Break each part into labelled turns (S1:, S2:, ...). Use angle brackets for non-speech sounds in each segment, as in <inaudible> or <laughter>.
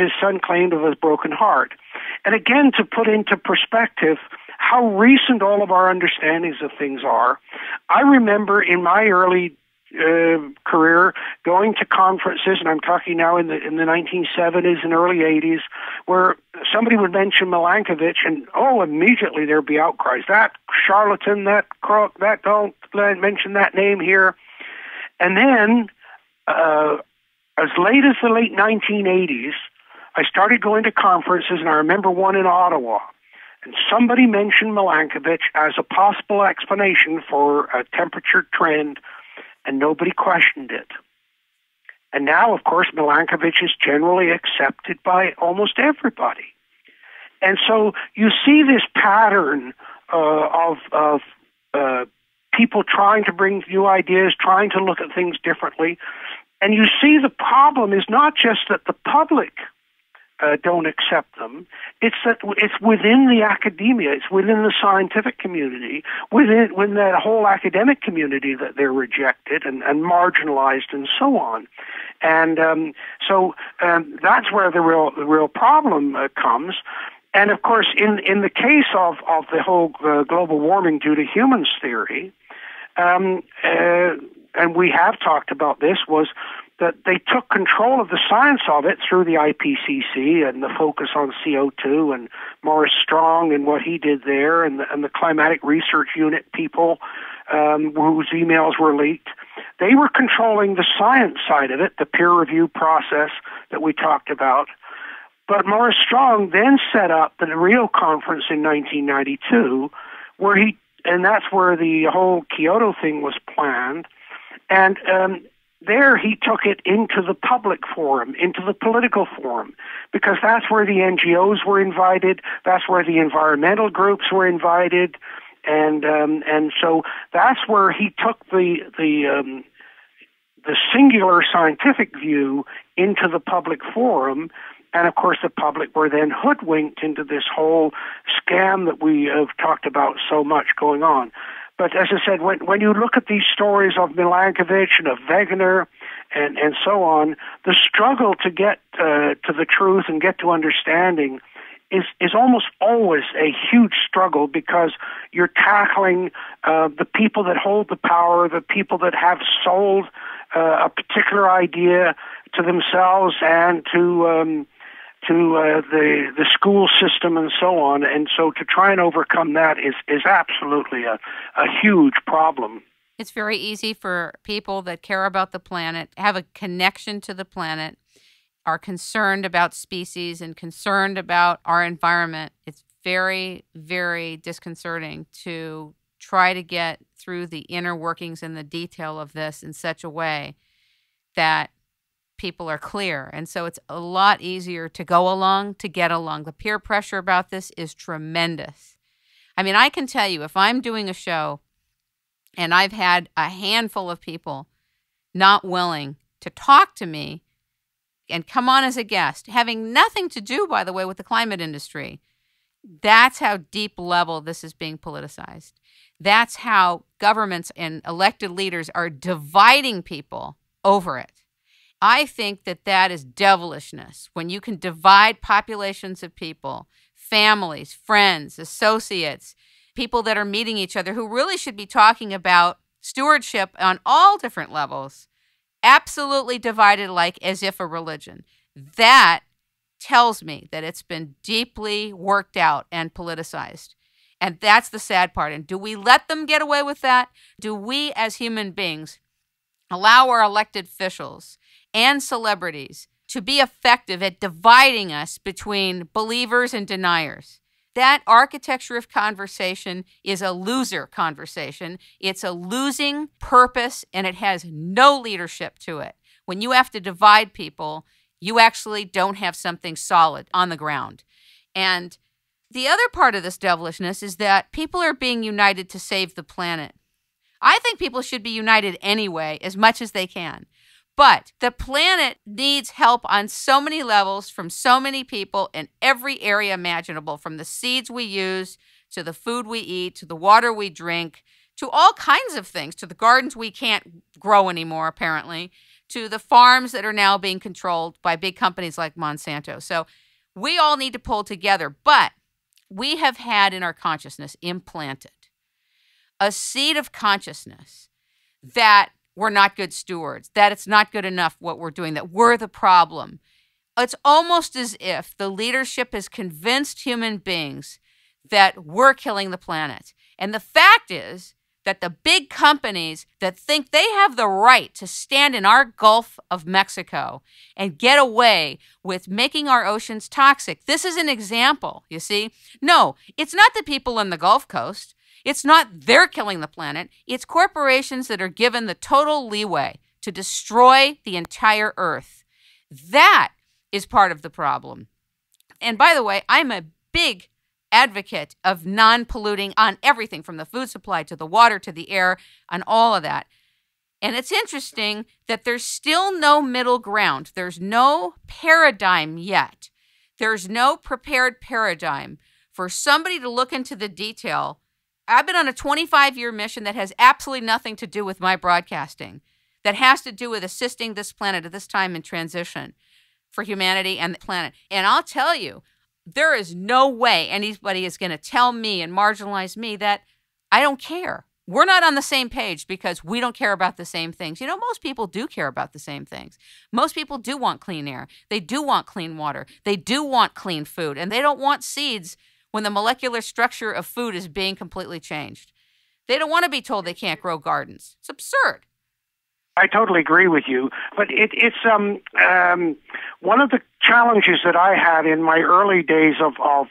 S1: his son claimed of his broken heart. And again, to put into perspective how recent all of our understandings of things are, I remember in my early uh, career going to conferences, and I'm talking now in the in the 1970s and early 80s, where somebody would mention Milankovitch, and oh, immediately there'd be outcries. That charlatan, that crook, that don't mention that name here. And then, uh, as late as the late 1980s, I started going to conferences, and I remember one in Ottawa. And somebody mentioned Milankovitch as a possible explanation for a temperature trend, and nobody questioned it. And now, of course, Milankovitch is generally accepted by almost everybody. And so you see this pattern uh, of, of uh, people trying to bring new ideas, trying to look at things differently. And you see the problem is not just that the public uh, don't accept them. It's that it's within the academia, it's within the scientific community, within within that whole academic community that they're rejected and, and marginalized and so on. And um, so um, that's where the real the real problem uh, comes. And of course, in in the case of of the whole uh, global warming due to humans theory, um, uh, and we have talked about this, was that they took control of the science of it through the IPCC and the focus on CO2 and Maurice Strong and what he did there and the, and the Climatic Research Unit people um, whose emails were leaked. They were controlling the science side of it, the peer review process that we talked about. But Maurice Strong then set up the Rio conference in 1992, where he, and that's where the whole Kyoto thing was planned. And um, there he took it into the public forum, into the political forum, because that's where the NGOs were invited, that's where the environmental groups were invited, and um, and so that's where he took the the um, the singular scientific view into the public forum. And of course, the public were then hoodwinked into this whole scam that we have talked about so much going on. But as I said, when, when you look at these stories of Milankovitch and of Wegener and, and so on, the struggle to get uh, to the truth and get to understanding is, is almost always a huge struggle because you're tackling uh, the people that hold the power, the people that have sold uh, a particular idea to themselves and to um, to uh, the the school system and so on. And so to try and overcome that is is absolutely a, a huge problem.
S2: It's very easy for people that care about the planet, have a connection to the planet, are concerned about species and concerned about our environment. It's very, very disconcerting to try to get through the inner workings and the detail of this in such a way that people are clear. And so it's a lot easier to go along, to get along. The peer pressure about this is tremendous. I mean, I can tell you if I'm doing a show and I've had a handful of people not willing to talk to me and come on as a guest, having nothing to do, by the way, with the climate industry, that's how deep level this is being politicized. That's how governments and elected leaders are dividing people over it. I think that that is devilishness when you can divide populations of people, families, friends, associates, people that are meeting each other who really should be talking about stewardship on all different levels, absolutely divided like as if a religion. That tells me that it's been deeply worked out and politicized. And that's the sad part. And do we let them get away with that? Do we, as human beings, allow our elected officials and celebrities to be effective at dividing us between believers and deniers. That architecture of conversation is a loser conversation. It's a losing purpose and it has no leadership to it. When you have to divide people, you actually don't have something solid on the ground. And the other part of this devilishness is that people are being united to save the planet. I think people should be united anyway, as much as they can. But the planet needs help on so many levels from so many people in every area imaginable from the seeds we use to the food we eat to the water we drink to all kinds of things to the gardens we can't grow anymore, apparently, to the farms that are now being controlled by big companies like Monsanto. So we all need to pull together, but we have had in our consciousness implanted a seed of consciousness that we're not good stewards, that it's not good enough what we're doing, that we're the problem. It's almost as if the leadership has convinced human beings that we're killing the planet. And the fact is that the big companies that think they have the right to stand in our Gulf of Mexico and get away with making our oceans toxic. This is an example, you see. No, it's not the people on the Gulf Coast. It's not they're killing the planet. It's corporations that are given the total leeway to destroy the entire earth. That is part of the problem. And by the way, I'm a big advocate of non polluting on everything from the food supply to the water to the air and all of that. And it's interesting that there's still no middle ground. There's no paradigm yet. There's no prepared paradigm for somebody to look into the detail. I've been on a 25 year mission that has absolutely nothing to do with my broadcasting, that has to do with assisting this planet at this time in transition for humanity and the planet. And I'll tell you, there is no way anybody is going to tell me and marginalize me that I don't care. We're not on the same page because we don't care about the same things. You know, most people do care about the same things. Most people do want clean air. They do want clean water. They do want clean food. And they don't want seeds when the molecular structure of food is being completely changed. They don't want to be told they can't grow gardens. It's absurd.
S1: I totally agree with you, but it, it's um, um, one of the challenges that I had in my early days of, of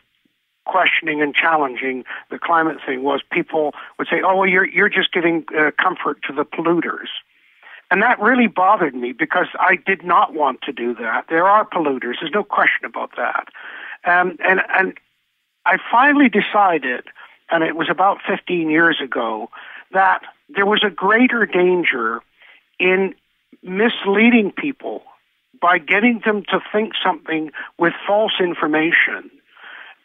S1: questioning and challenging the climate thing was people would say, "Oh, well, you're you're just giving uh, comfort to the polluters," and that really bothered me because I did not want to do that. There are polluters. There's no question about that, um, and and I finally decided, and it was about 15 years ago, that there was a greater danger in misleading people by getting them to think something with false information.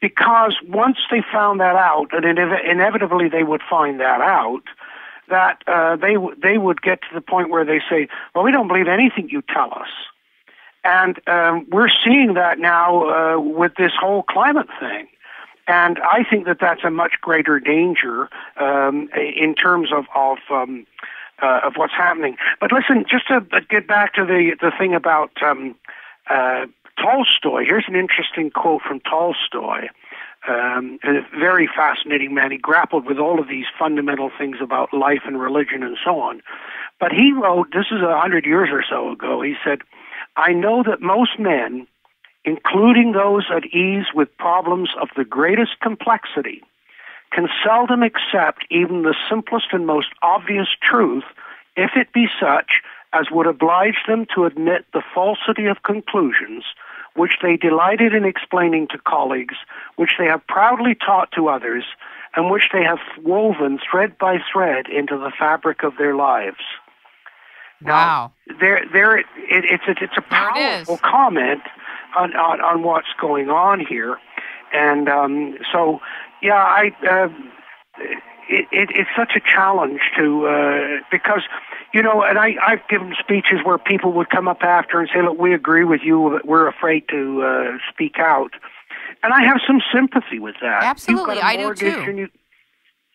S1: Because once they found that out, and inevitably they would find that out, that uh, they they would get to the point where they say, "Well, we don't believe anything you tell us," and um, we're seeing that now uh, with this whole climate thing. And I think that that's a much greater danger um, in terms of of um, uh, of what's happening. But listen, just to get back to the the thing about um, uh, Tolstoy. Here's an interesting quote from Tolstoy. Um, a very fascinating man. He grappled with all of these fundamental things about life and religion and so on. But he wrote, this is a hundred years or so ago, he said, I know that most men, including those at ease with problems of the greatest complexity, can seldom accept even the simplest and most obvious truth if it be such as would oblige them to admit the falsity of conclusions which they delighted in explaining to colleagues, which they have proudly taught to others, and which they have woven thread by thread into the fabric of their lives.
S2: Wow.
S1: Now, there, there, it, it's, a, it's a powerful comment on, on, on what's going on here. And um, so yeah, I. Uh, it, it, it's such a challenge to uh, because you know, and I I've given speeches where people would come up after and say, "Look, we agree with you, but we're afraid to uh, speak out," and I have some sympathy with that.
S2: Absolutely, I do too.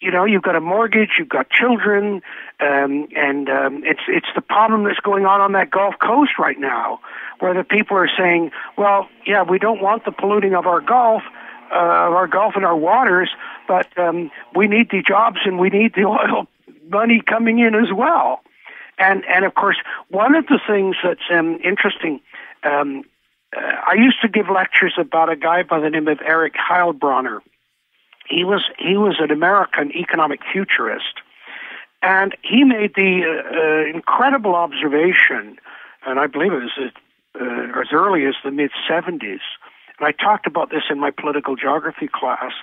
S1: You, know, you've got a mortgage, you've got children, um, and um, it's it's the problem that's going on on that Gulf Coast right now, where the people are saying, "Well, yeah, we don't want the polluting of our Gulf." uh, our Gulf and our waters, but um, we need the jobs and we need the <laughs> oil money coming in as well. And and of course, one of the things that's um, interesting. Um, uh, I used to give lectures about a guy by the name of Eric Heilbroner. He was he was an American economic futurist, and he made the uh, uh, incredible observation, and I believe it was uh, as early as the mid '70s, and I talked about this in my political geography class.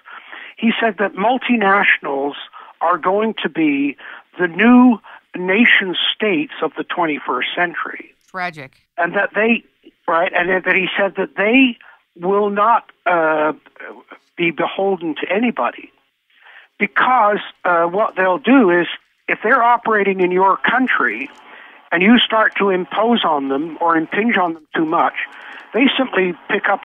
S1: He said that multinationals are going to be the new nation states of the 21st century.
S2: Tragic.
S1: And that they, right, and that he said that they will not uh, be beholden to anybody. Because uh, what they'll do is if they're operating in your country, and you start to impose on them or impinge on them too much, they simply pick up